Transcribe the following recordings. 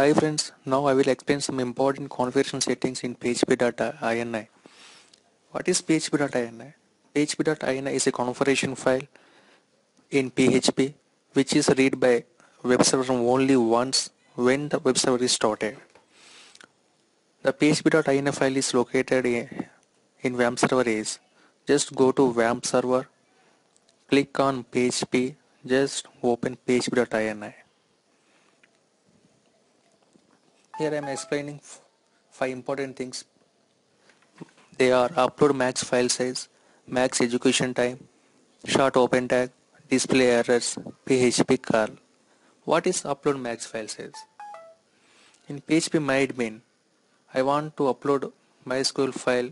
Hi friends, now I will explain some important configuration settings in php.ini. What is php.ini? php.ini is a configuration file in PHP which is read by web server only once when the web server is started. The php.ini file is located in, WAMP server is just go to WAMP server, click on PHP, just open php.ini. Here I am explaining five important things. They are upload max file size, max execution time, short open tag, display errors, PHP curl. What is upload max file size? In PHP myadmin, I want to upload MySQL file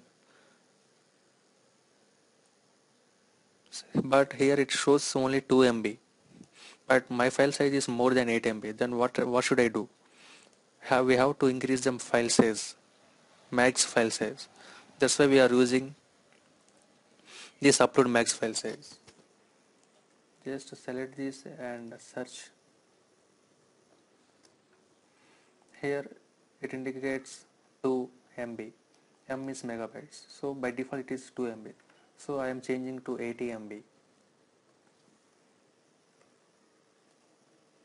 but here it shows only 2 MB but my file size is more than 8 MB then what what should I do have we have to increase the file size max file size. That's why we are using this upload max file size. Just select this and search. Here it indicates 2 MB M is megabytes. So by default it is 2 MB so I am changing to 80 MB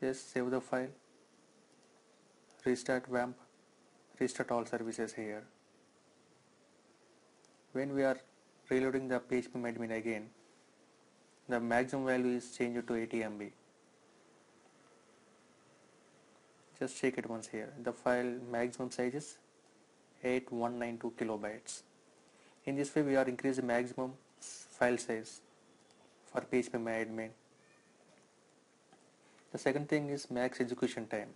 just save the file restart WAMP restart all services here. When we are reloading the PHP admin again the maximum value is changed to 80 MB just check it once here. The file maximum size is 8192 kilobytes. In this way we are increasing maximum file size for PHP admin. The second thing is max execution time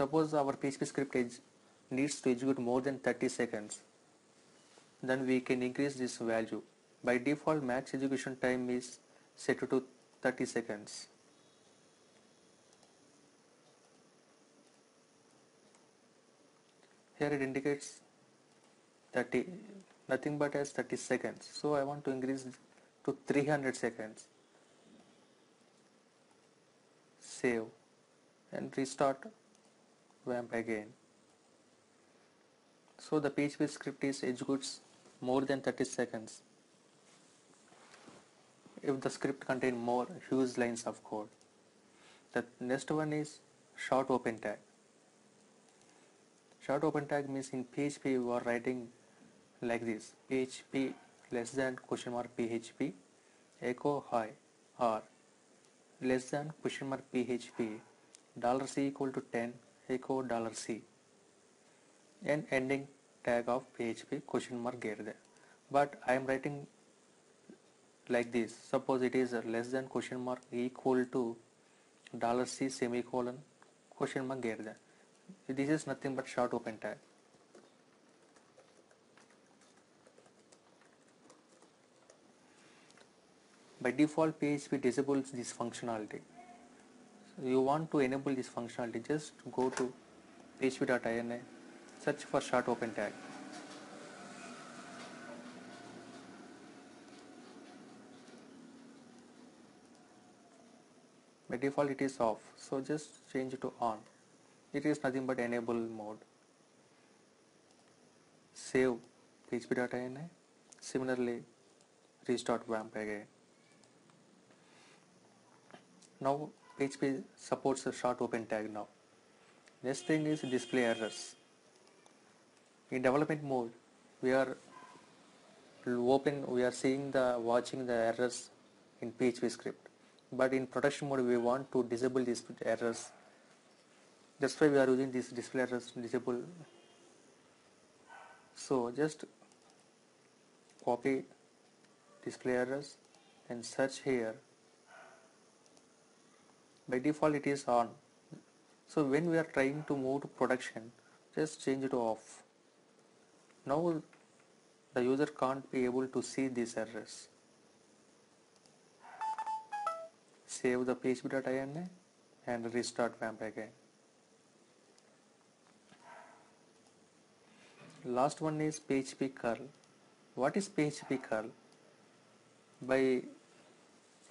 suppose our PHP script needs to execute more than 30 seconds then we can increase this value. By default max execution time is set to 30 seconds. Here it indicates 30 nothing but as 30 seconds. So I want to increase to 300 seconds. Save and restart WAMP again. So the PHP script is executes more than 30 seconds. If the script contain more huge lines of code. The next one is short open tag. Short open tag means in PHP you are writing like this. PHP less than question mark PHP echo hi or less than question mark PHP dollar C equal to 10 echo dollar C and ending tag of PHP question mark greater than but I am writing like this suppose it is less than question mark equal to dollar C semicolon question mark greater than this is nothing but short open tag by default PHP disables this functionality you want to enable this functionality just go to php.ini search for short open tag. By default it is off so just change to on. It is nothing but enable mode. Save php.ini similarly restart WAMP again. Now PHP supports a short open tag now. Next thing is display errors. In development mode we are open we are seeing the watching the errors in PHP script. But in production mode we want to disable these errors. That's why we are using this display errors disable. So just copy display errors and search here by default it is on. So when we are trying to move to production just change it to off. Now the user can't be able to see these errors. Save the php.ini and restart WAMP again. Last one is php curl. What is php curl? By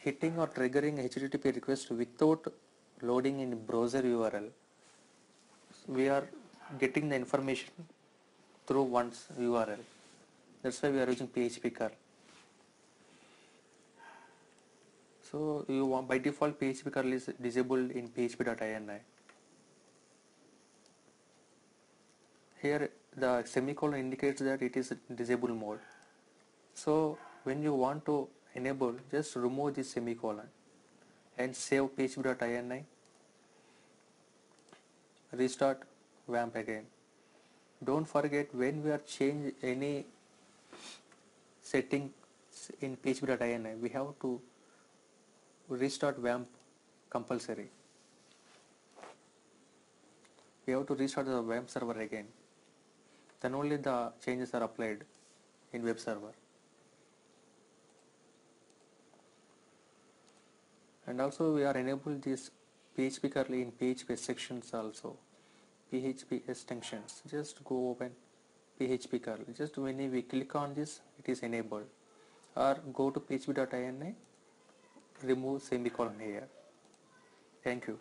hitting or triggering http request without loading in browser url we are getting the information through one's URL. That's why we are using PHP curl. So you want by default PHP curl is disabled in php.ini. Here the semicolon indicates that it is disabled mode. So when you want to enable just remove this semicolon and save php.ini restart WAMP again. Don't forget when we are change any setting in php.ini we have to restart WAMP compulsory. We have to restart the WAMP server again. Then only the changes are applied in web server and also we are enable this PHP curl in PHP sections also. PHP extensions. Just go open PHP curl just when we click on this it is enabled. Or go to php.ini remove semicolon here. Thank you